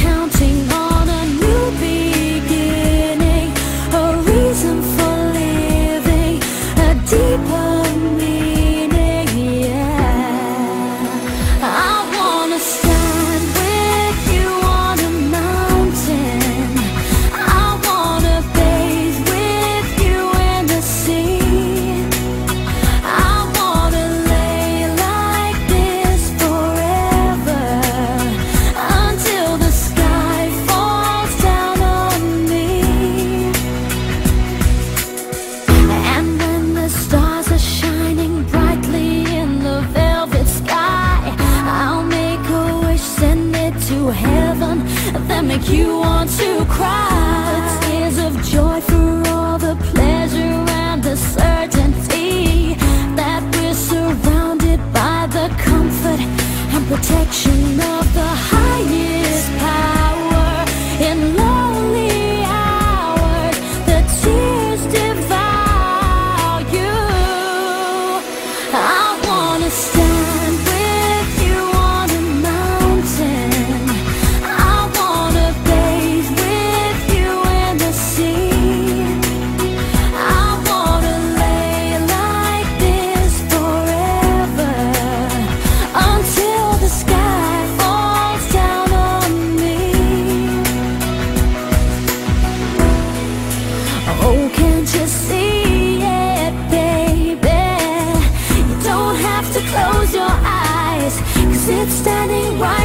counting make you want to cry. Cause it's standing right